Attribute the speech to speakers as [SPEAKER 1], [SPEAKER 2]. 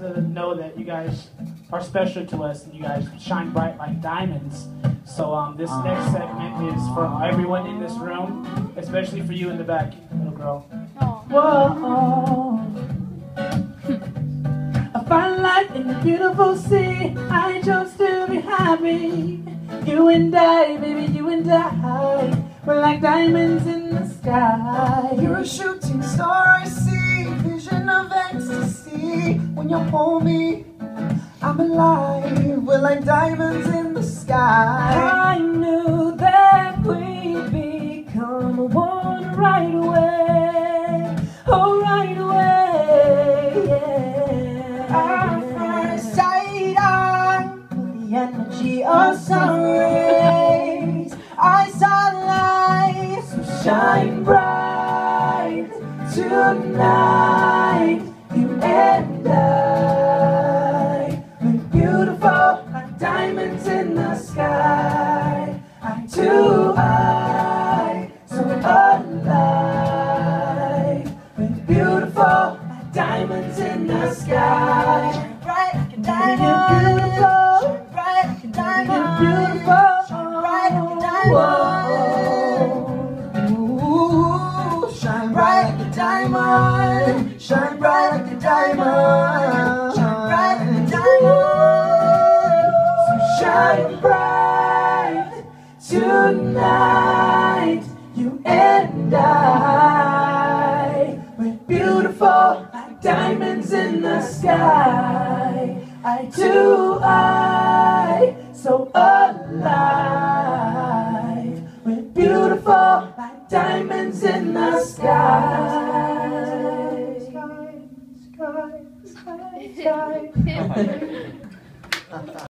[SPEAKER 1] to know that you guys are special to us and you guys shine bright like diamonds. So um, this next segment is for everyone in this room, especially for you in the back, little girl. Whoa. I find life in the beautiful sea. I chose to be happy. You and I, baby, you and I. We're like diamonds in the sky.
[SPEAKER 2] You're a shooting star I When you hold me, I'm alive. We're like diamonds in the sky.
[SPEAKER 3] I knew that we'd become one right away. Oh, right away. Yeah.
[SPEAKER 2] Our first sight on the energy of sun rays. I saw light so shine bright tonight. Diamonds in the sky. Bright like a diamond. Beautiful. Bright like a diamond. Beautiful. Bright like a diamond. Ooh, shine bright like a diamond. Shine bright like a diamond. Shine bright like a diamond. So shine bright tonight. Diamonds in the sky. Eye to eye, so alive. We're beautiful like diamonds in the sky. Sky, sky, sky, sky.